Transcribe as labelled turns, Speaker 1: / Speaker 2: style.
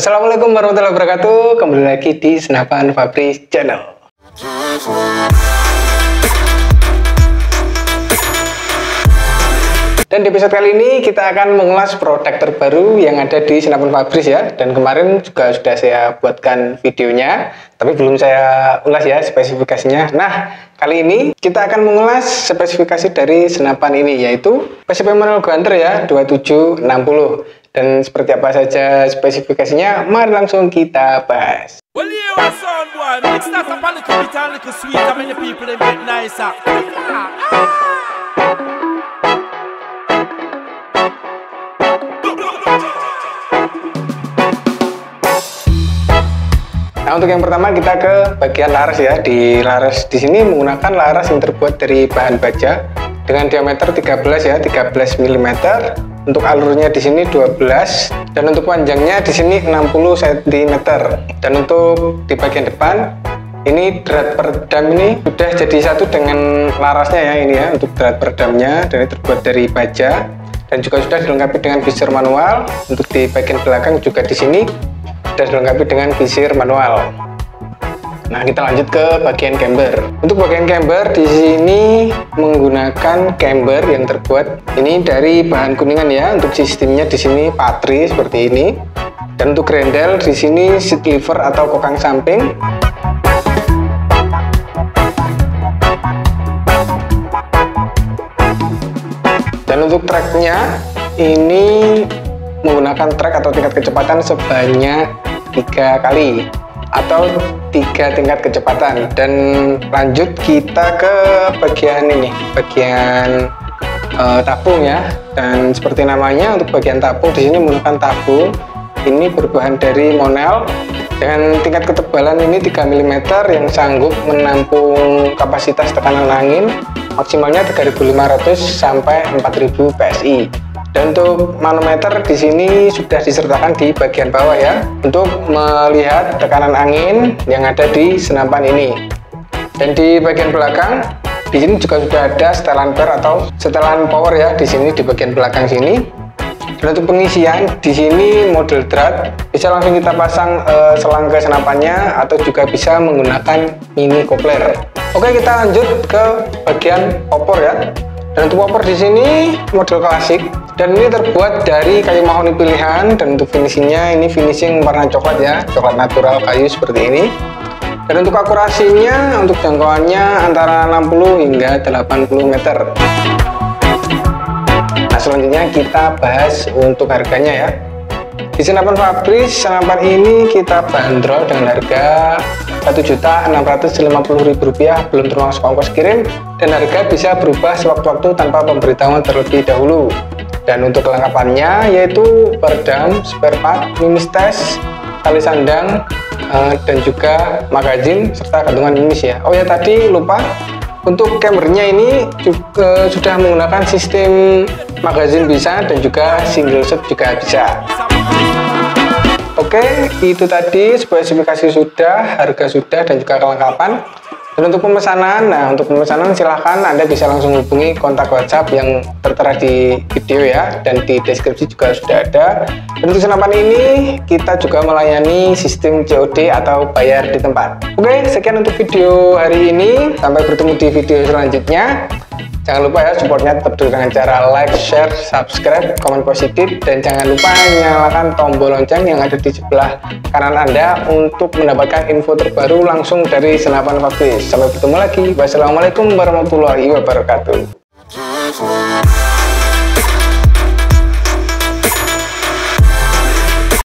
Speaker 1: Assalamualaikum warahmatullahi wabarakatuh. Kembali lagi di Senapan Fabri Channel. Dan di episode kali ini kita akan mengulas produk terbaru yang ada di Senapan Fabris ya. Dan kemarin juga sudah saya buatkan videonya, tapi belum saya ulas ya spesifikasinya. Nah, kali ini kita akan mengulas spesifikasi dari senapan ini yaitu PCP manual Gunter ya 2760. Dan seperti apa saja spesifikasinya, mari langsung kita bahas.
Speaker 2: Well, a little a little sweet. People they make nicer?
Speaker 1: Nah, untuk yang pertama kita ke bagian laras ya. Di laras di sini menggunakan laras yang terbuat dari bahan baja dengan diameter 13 ya, 13 mm. Untuk alurnya di sini 12 dan untuk panjangnya di sini 60 cm. Dan untuk di bagian depan ini drat peredam ini sudah jadi satu dengan larasnya ya ini ya untuk drat peredamnya dan ini terbuat dari baja dan juga sudah dilengkapi dengan visir manual. Untuk di bagian belakang juga di sini sudah dilengkapi dengan visir manual. Nah, kita lanjut ke bagian camber. Untuk bagian camber di sini menggunakan camber yang terbuat ini dari bahan kuningan ya. Untuk sistemnya di sini patri seperti ini. Dan untuk grendel di sini seat lever atau kokang samping. Dan untuk tracknya ini menggunakan track atau tingkat kecepatan sebanyak tiga kali atau tiga tingkat kecepatan. Dan lanjut kita ke bagian ini bagian uh, tabung ya. Dan seperti namanya untuk bagian tabung di sini menggunakan tabung. Ini berbahan dari monel. Dengan tingkat ketebalan ini 3 mm yang sanggup menampung kapasitas tekanan angin maksimalnya 3500 sampai 4000 PSI. Dan untuk manometer di sini sudah disertakan di bagian bawah ya untuk melihat tekanan angin yang ada di senapan ini. Dan di bagian belakang di sini juga sudah ada setelan per atau setelan power ya di sini di bagian belakang sini. Dan untuk pengisian di sini model drat bisa langsung kita pasang uh, selang ke senapannya atau juga bisa menggunakan mini coupler. Oke kita lanjut ke bagian opor ya. Dan untuk popper di sini model klasik dan ini terbuat dari kayu mahoni pilihan dan untuk finishingnya ini finishing warna coklat ya, coklat natural kayu seperti ini. Dan untuk akurasinya untuk jangkauannya antara 60 hingga 80 meter. Nah selanjutnya kita bahas untuk harganya ya. Di senapan Fabris, senapan ini kita bandrol dengan harga Rp1.650.000 belum termasuk ongkos kirim dan harga bisa berubah sewaktu-waktu tanpa pemberitahuan terlebih dahulu. Dan untuk kelengkapannya yaitu peredam, spare part, mimis tes, tali sandang, uh, dan juga magazin serta gantungan mimis ya. Oh ya tadi lupa untuk cambernya ini juga sudah menggunakan sistem magazin bisa dan juga single shot juga bisa. Oke, itu tadi spesifikasi sudah, harga sudah, dan juga kelengkapan. Dan untuk pemesanan, nah untuk pemesanan silahkan Anda bisa langsung hubungi kontak WhatsApp yang tertera di video ya, dan di deskripsi juga sudah ada. Dan untuk senapan ini, kita juga melayani sistem COD atau bayar di tempat. Oke, sekian untuk video hari ini. Sampai bertemu di video selanjutnya. Jangan lupa ya supportnya tetap dulu dengan cara like, share, subscribe, komen positif, dan jangan lupa nyalakan tombol lonceng yang ada di sebelah kanan Anda untuk mendapatkan info terbaru langsung dari Senapan Faktis. Sampai bertemu lagi. Wassalamualaikum warahmatullahi wabarakatuh.